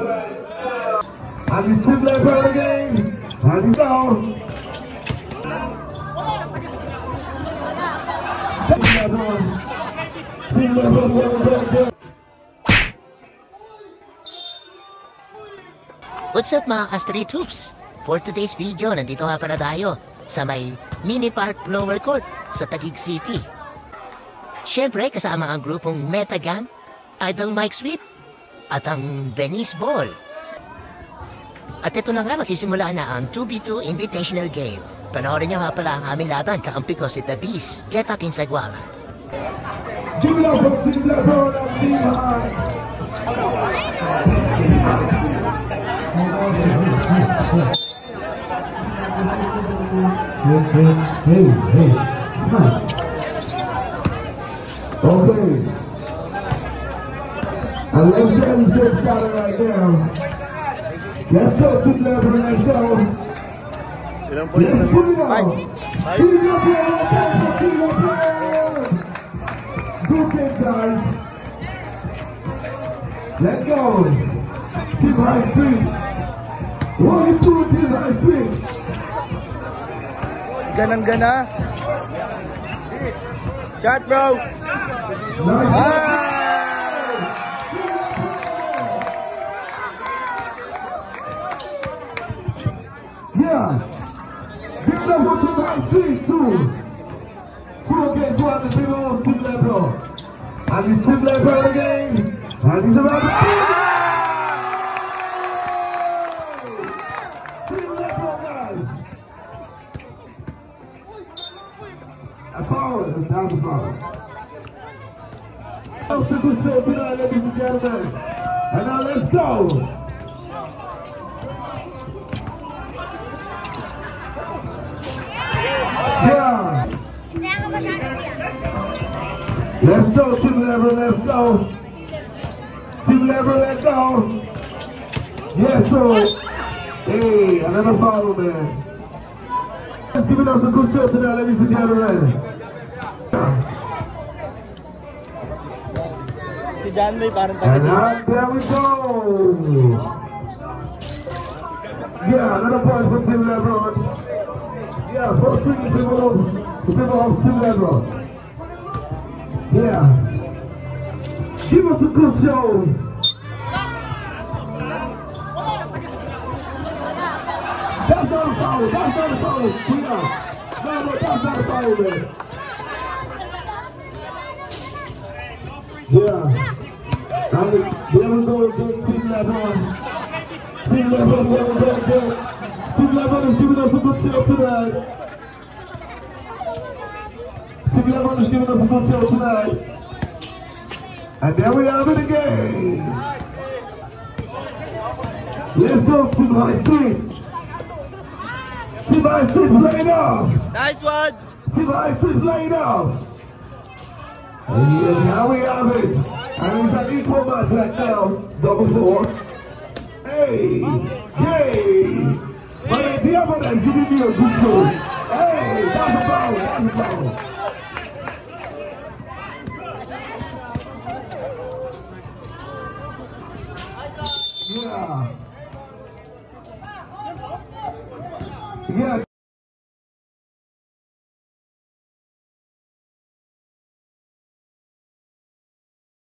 And he's still there for the game. And he's down. What's up mga ka-street hoops? For today's video, nandito nga pala tayo sa may mini park lower court sa Taguig City. Siyempre, kasama ang grupong Metagam, Idol Mike Sweet, at ang Venice Ball. At ito na nga, magsisimula na ang 2v2 Invitational Game. Panoorin niyo nga pala ang aming laban, kakampi ko si The Beast, Jeff Akinsaguala. Give it. Hey, hey, hey. Okay. And let's get this get started right now. Let's go, Team LeBron, let's go. Ilang points Let's put it on. Five? Team LeBron, let's go, Team LeBron. Good game, guys. Let's go. Team High Street. One, two, Team High Street. Ganang-gana. Shot, bro. Nice. Ah! Them what Team High Street, too. The of Team LeBron. And it's Team LeBron again. And he's about to guys. A a. Out to the show tonight, ladies and gentlemen. And now let's go. Let's go, Team Lever, let's go. Team Lever, let's go. Yes, sir. Hey, another foul, man. Let's give it up some good show tonight, ladies and gentlemen. Si John May And there we go. Yeah, another point for Team LeBron. Yeah, first is people of, people of LeBron. Yeah. Give us a good show. Not not. Yeah. Man. Yeah. And there we go again, Team LeBron. Team LeBron, there we go again. Team LeBron is giving us a good show tonight. LeBron is giving us a good show tonight. And there we have it again. Let's go, Team High Street. Team High Street playing off. Nice one! Team High Street playing off. And yes, now we have it. And it's an equal match right now. Double four. Hey, hey. But the other one is giving me a good show. Hey, that's a foul, that's a foul. Yeah. Yeah.